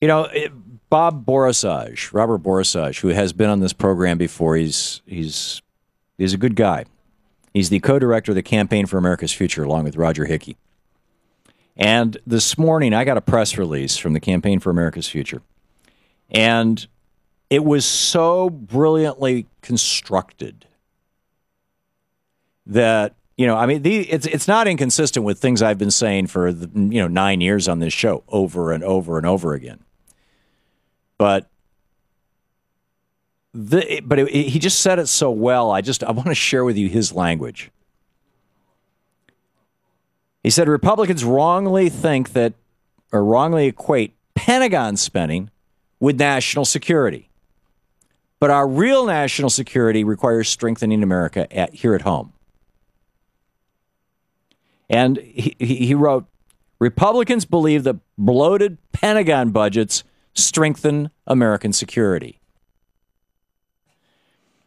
You know, it, Bob Borosage, Robert Borosage, who has been on this program before, he's he's he's a good guy. He's the co-director of the Campaign for America's Future, along with Roger Hickey. And this morning, I got a press release from the Campaign for America's Future, and it was so brilliantly constructed that you know, I mean, the, it's it's not inconsistent with things I've been saying for the, you know nine years on this show, over and over and over again. But the but it, it, he just said it so well. I just I want to share with you his language. He said Republicans wrongly think that or wrongly equate Pentagon spending with national security. But our real national security requires strengthening America at, here at home. And he, he wrote Republicans believe that bloated Pentagon budgets strengthen American security.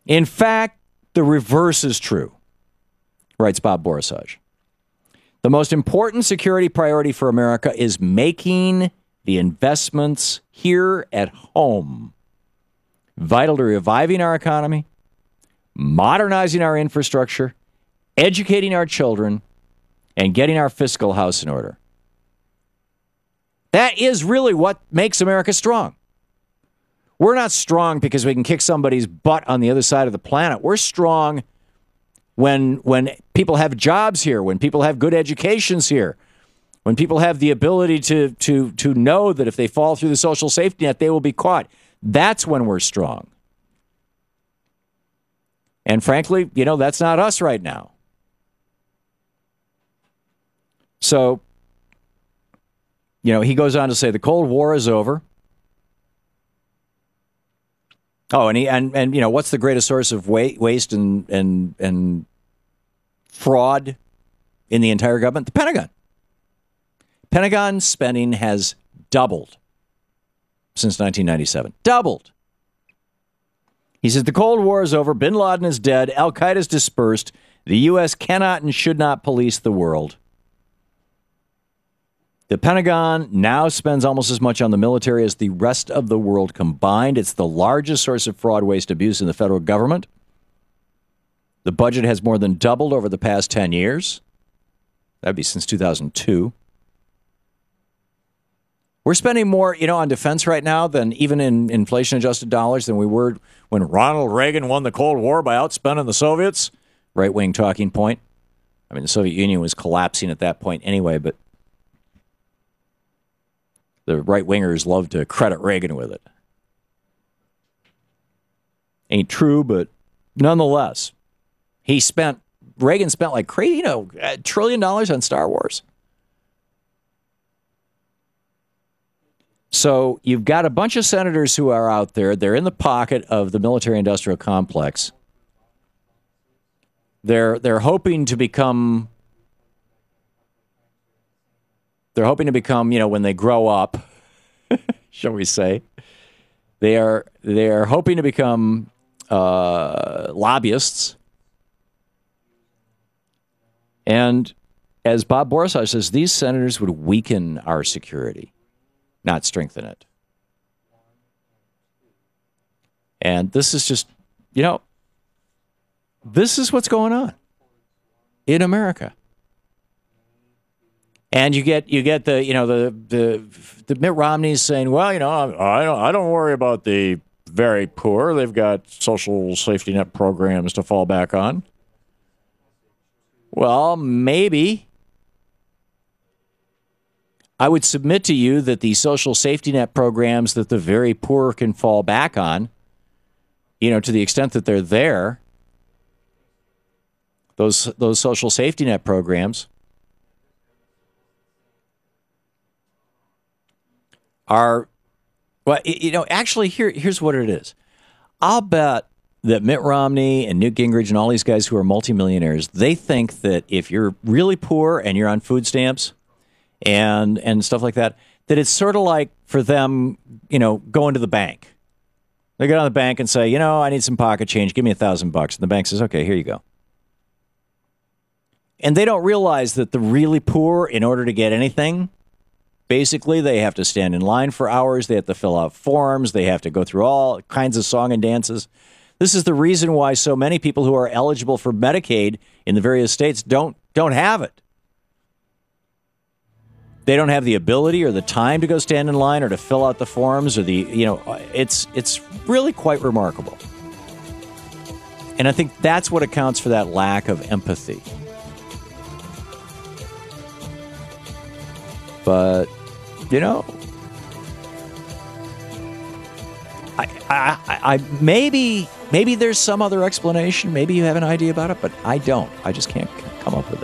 In fact, the reverse is true, writes Bob Borosage. The most important security priority for America is making the investments here at home vital to reviving our economy, modernizing our infrastructure, educating our children, and getting our fiscal house in order. That is really what makes America strong. We're not strong because we can kick somebody's butt on the other side of the planet. We're strong when when people have jobs here, when people have good educations here, when people have the ability to to to know that if they fall through the social safety net, they will be caught. That's when we're strong. And frankly, you know, that's not us right now. So, you know, he goes on to say the Cold War is over. Oh, and he and and you know what's the greatest source of waste and and and fraud in the entire government? The Pentagon. Pentagon spending has doubled since 1997. Doubled. He says the Cold War is over. Bin Laden is dead. Al Qaeda is dispersed. The U.S. cannot and should not police the world. The Pentagon now spends almost as much on the military as the rest of the world combined. It's the largest source of fraud, waste, abuse in the federal government. The budget has more than doubled over the past 10 years. That'd be since 2002. We're spending more, you know, on defense right now than even in inflation adjusted dollars than we were when Ronald Reagan won the Cold War by outspending the Soviets. Right wing talking point. I mean, the Soviet Union was collapsing at that point anyway, but the right wingers love to credit Reagan with it. Ain't true, but nonetheless, he spent Reagan spent like crazy, you know, a trillion dollars on Star Wars. So you've got a bunch of senators who are out there. They're in the pocket of the military industrial complex. They're they're hoping to become they're hoping to become, you know, when they grow up, shall we say, they are they are hoping to become uh, lobbyists. And as Bob Borosage says, these senators would weaken our security, not strengthen it. And this is just, you know, this is what's going on in America and you get you get the you know the the the Mitt Romney's saying, well, you know, I don't I don't worry about the very poor. They've got social safety net programs to fall back on. Well, maybe. I would submit to you that the social safety net programs that the very poor can fall back on, you know, to the extent that they're there, those those social safety net programs are well, you know, actually, here here's what it is. I'll bet that Mitt Romney and Newt Gingrich and all these guys who are multimillionaires, they think that if you're really poor and you're on food stamps and and stuff like that, that it's sort of like for them, you know, going to the bank. They go to the bank and say, you know, I need some pocket change. Give me a thousand bucks. And the bank says, okay, here you go. And they don't realize that the really poor, in order to get anything, basically they have to stand in line for hours, they have to fill out forms, they have to go through all kinds of song and dances. This is the reason why so many people who are eligible for Medicaid in the various states don't don't have it. They don't have the ability or the time to go stand in line or to fill out the forms or the you know it's it's really quite remarkable. And I think that's what accounts for that lack of empathy. But you know, I, I, I, maybe maybe there's some other explanation. Maybe you have an idea about it, but I don't. I just can't come up with it.